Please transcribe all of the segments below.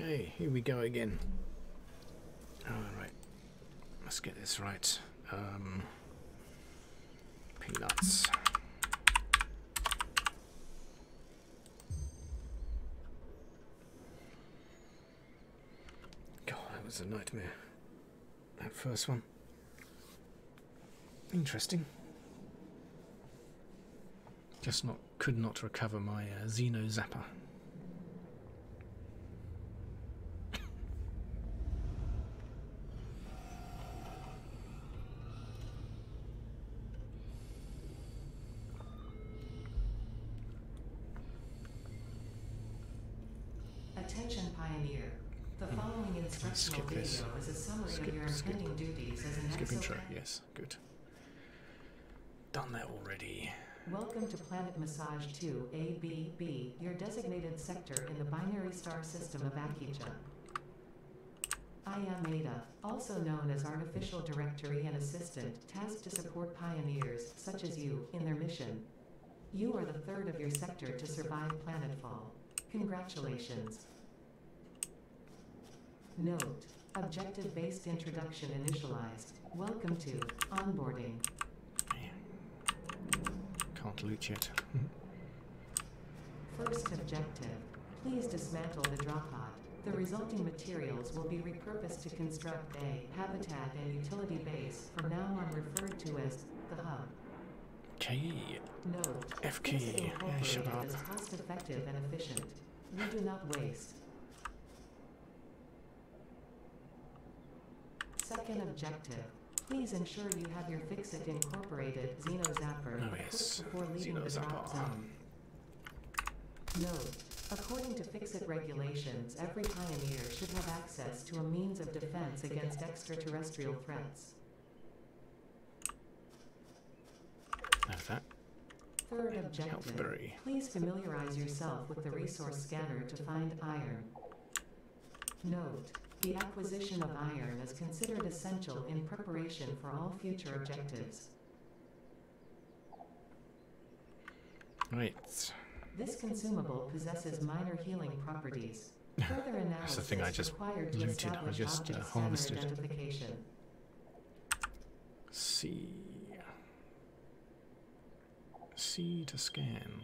Okay, here we go again. Alright, let's get this right. Um, peanuts. God, that was a nightmare. That first one. Interesting. Just not could not recover my uh, Xeno Zapper. Attention Pioneer. The following instructional skip this. Skip, skip. impending duties as an Skip intro, exoplanet. yes, good. Done that already. Welcome to Planet Massage 2 ABB, your designated sector in the binary star system of Akija. I am Ada, also known as Artificial Directory and Assistant, tasked to support pioneers, such as you, in their mission. You are the third of your sector to survive planetfall. Congratulations. Note, objective-based introduction initialized. Welcome to onboarding. Can't loot yet. First objective, please dismantle the drop pod. The resulting materials will be repurposed to construct a habitat and utility base from now on referred to as the hub. Okay, Note, F key. Yeah, shut up. is cost effective and efficient. We do not waste. Second objective, please ensure you have your FICSIT Incorporated Xeno Zapper Oh, yes. before leaving Xeno the drop zone. Note, according to Fix-It regulations, every pioneer should have access to a means of defense against extraterrestrial threats. have that. Third objective, please familiarize yourself with the resource scanner to find iron. Note, the acquisition of iron is considered essential in preparation for all future objectives. Right. This consumable possesses minor healing properties. Further That's analysis the thing I just required to looted, I just, uh, harvested. identification. C. C to scan.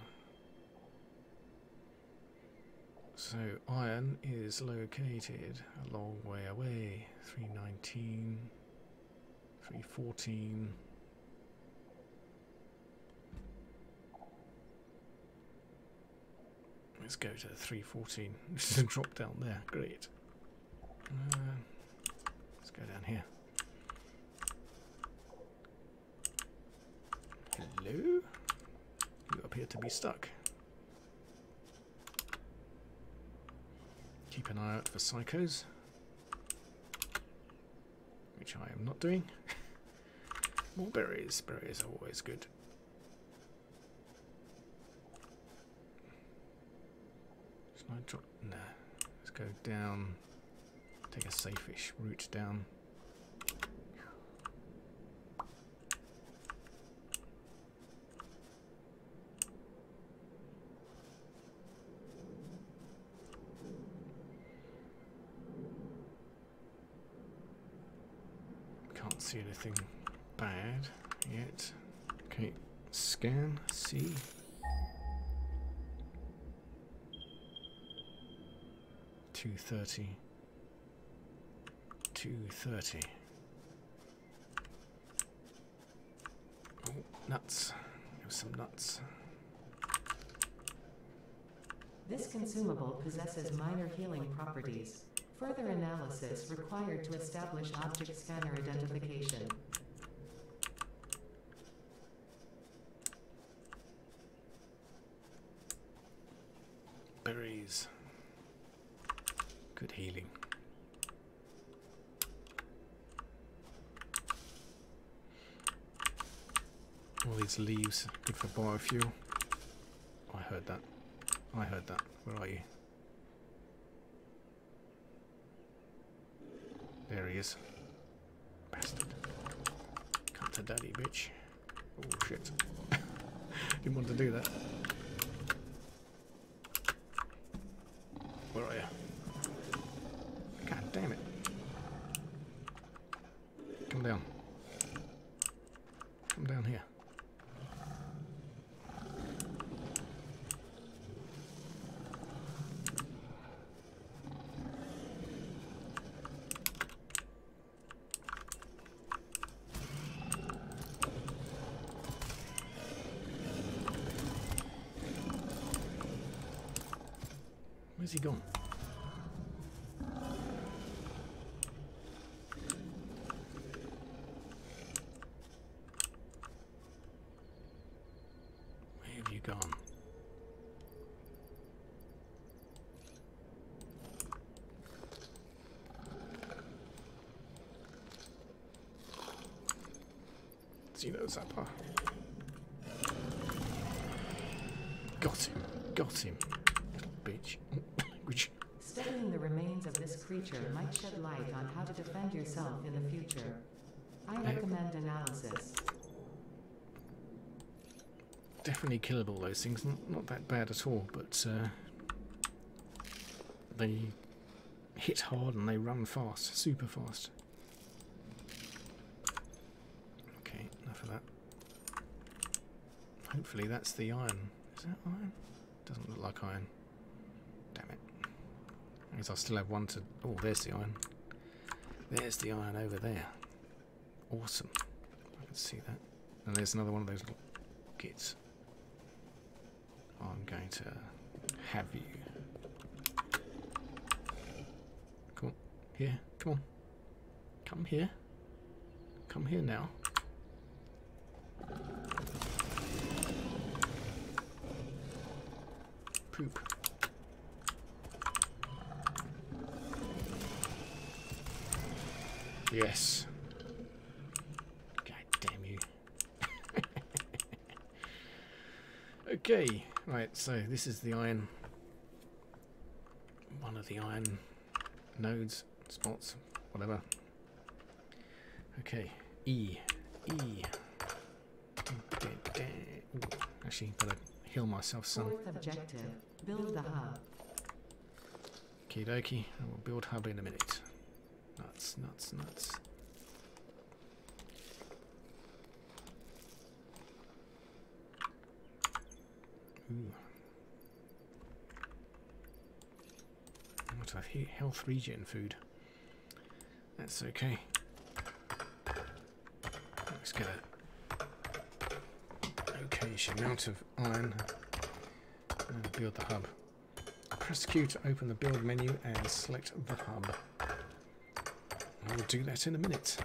So iron is located a long way away. 319, 314. Let's go to 314. This is a drop down there. Great. Uh, let's go down here. Hello? You appear to be stuck. Keep an eye out for psychos. Which I am not doing. More berries. Berries are always good. Should I drop? Nah. Let's go down. Take a safe-ish route down. Can't see anything bad yet. Okay, scan, see. Two thirty. Two thirty. Oh, nuts. There was some nuts. This consumable possesses minor healing properties. Further analysis required to establish object scanner identification. Berries. Good healing. All these leaves, good for biofuel. I heard that. I heard that. Where are you? There he is. Bastard. Cut to daddy, bitch. Oh, shit. Didn't want to do that. Where are you? God damn it. Come down. He gone? Where have you gone? Xeno Zapper. Got him. Got him. Little bitch. Remains of this creature might shed light on how to defend yourself in the future. I recommend analysis. definitely killable those things. Not, not that bad at all, but uh, they hit hard and they run fast, super fast. Okay, enough of that. Hopefully that's the iron. Is that iron? Doesn't look like iron. I I still have one to... Oh, there's the iron. There's the iron over there. Awesome. I can see that. And there's another one of those little gits. I'm going to have you. Come on. Here. Come on. Come here. Come here now. Yes. God damn you. okay, right, so this is the iron. One of the iron nodes, spots, whatever. Okay, E. E. Actually, gotta heal myself some. Fourth objective, build the hub. Okie dokie, and we'll build hub in a minute. Nuts, nuts, nuts. Ooh. What he health regen food? That's okay. Let's get a okayish amount of iron and build the hub. Press Q to open the build menu and select the hub. I will do that in a minute.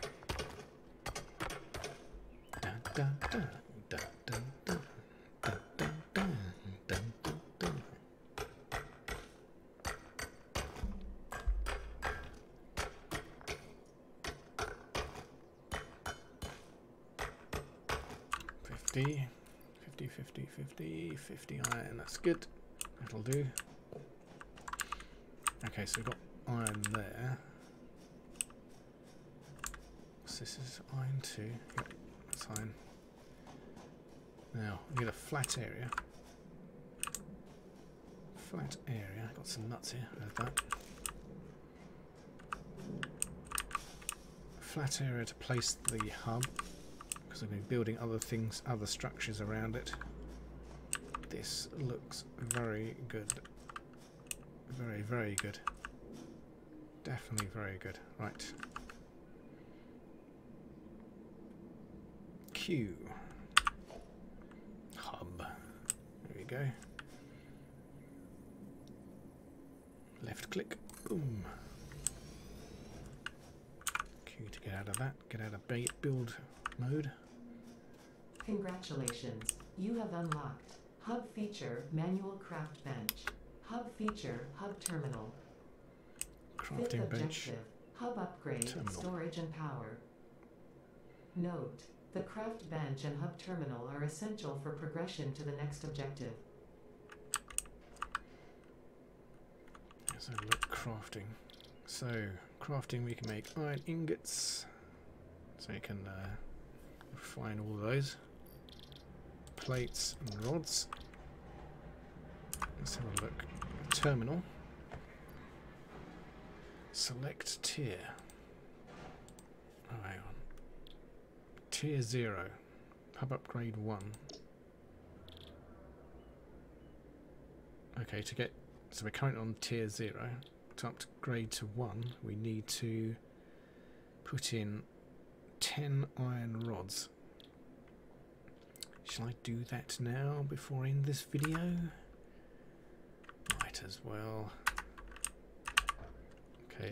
Fifty. 50, 50, 50, 50 iron, that's good. That'll do. Okay, so we've got iron there. This is iron 2. Yep, that's iron. Now, we need a flat area. Flat area. Got some nuts here. That. Flat area to place the hub. Because I'm going to be building other things, other structures around it. This looks very good. Very, very good. Definitely very good. Right. Hub. There we go. Left click. Boom. Q to get out of that. Get out of build mode. Congratulations, you have unlocked Hub feature Manual Craft Bench. Hub feature Hub Terminal. Fifth Crafting bench. objective, Hub upgrade, Terminal. storage and power. Note, the craft bench and hub terminal are essential for progression to the next objective. So look, crafting. So crafting, we can make iron ingots. So you can uh, refine all those. Plates and rods. Let's have a look. Terminal. Select tier. Oh, hang on. Tier 0. Hub upgrade 1. Okay, to get so we're currently on tier 0. To upgrade to 1, we need to put in 10 iron rods. Shall I do that now before I end this video? Might as well. Okay.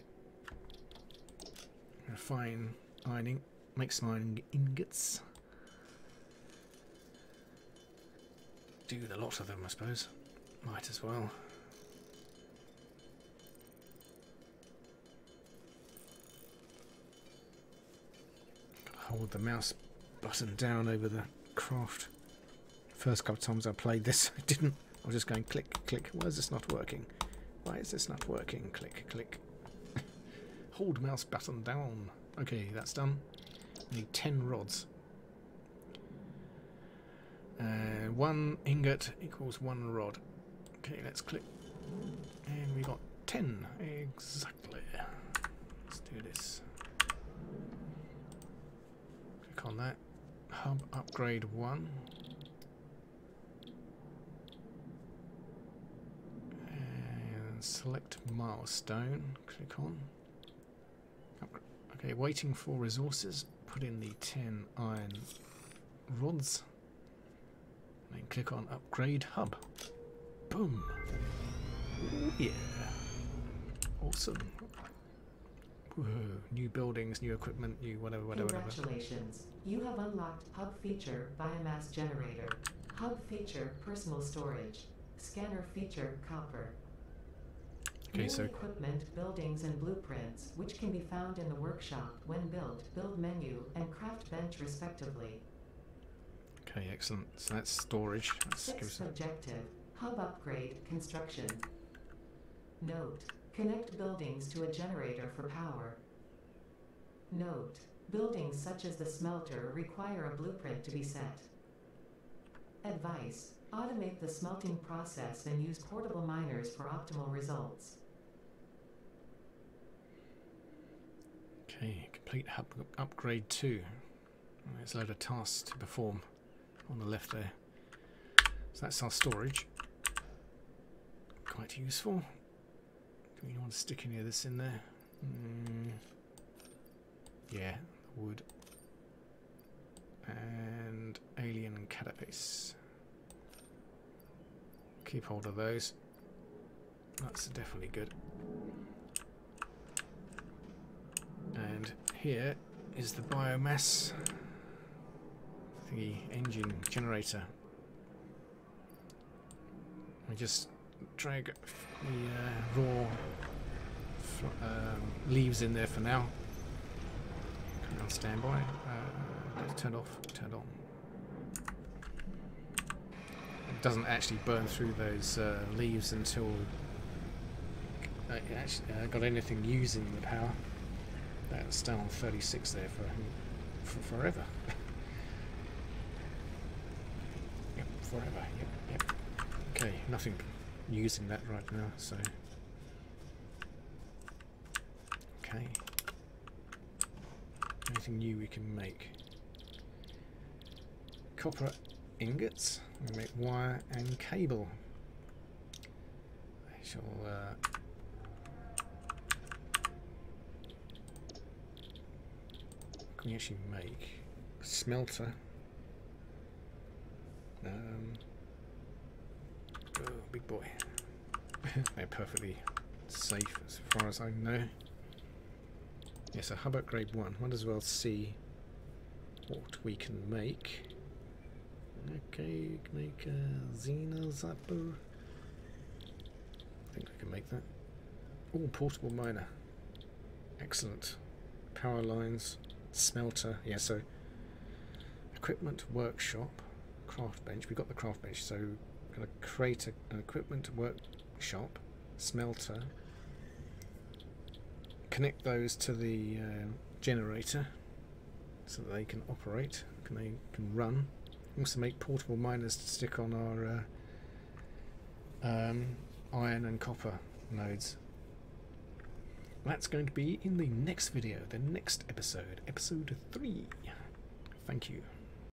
Refine ironing. Make some iron ingots. Do the lot of them, I suppose. Might as well. hold the mouse button down over the craft. First couple times I played this, I didn't. I was just going click, click. Why is this not working? Why is this not working? Click, click. hold mouse button down. Okay, that's done. Need 10 rods. And one ingot equals one rod. Okay, let's click. And we got 10. Exactly. Let's do this. Click on that. Hub upgrade 1. And select milestone. Click on. Okay, waiting for resources. Put in the 10 iron rods. And click on upgrade hub. Boom. Yeah. Awesome. Whoa. New buildings, new equipment, new whatever, whatever, whatever. Congratulations. You have unlocked Hub Feature Biomass Generator. Hub Feature Personal Storage. Scanner Feature Copper. Okay, New so equipment, buildings, and blueprints, which can be found in the workshop when built, build menu, and craft bench respectively. okay, excellent. So that's storage. Let's Sixth objective, hub upgrade, construction. Note, connect buildings to a generator for power. Note, buildings such as the smelter require a blueprint to be set. Advice, automate the smelting process and use portable miners for optimal results. Okay, complete upgrade two. There's a load of tasks to perform on the left there. So that's our storage. Quite useful. Do we want to stick any of this in there? Mm, yeah, wood. And alien carapace. Keep hold of those. That's definitely good. And here is the biomass, the engine generator. We just drag the uh, raw um, leaves in there for now. It on standby. Uh, turned off, turned on. Doesn't actually burn through those uh, leaves until uh, it actually uh, got anything using the power. That's down on 36 there for, for forever. yep, forever. Yep, yep. Okay, nothing using that right now, so. Okay. Anything new we can make? Copper ingots. We make wire and cable. I shall. Uh, can we actually make smelter? Um, oh, big boy. They're perfectly safe as far as I know. Yes, a hub grade one. Might as well see what we can make. Okay, make a Xeno Zapper. I think we can make that. Oh, portable miner. Excellent. Power lines, smelter. Yeah, so equipment workshop, craft bench. We've got the craft bench, so going to create a, an equipment workshop, smelter. Connect those to the uh, generator so that they can operate, can they can run. Also make portable miners to stick on our uh, um, iron and copper nodes. That's going to be in the next video, the next episode, episode 3. Thank you.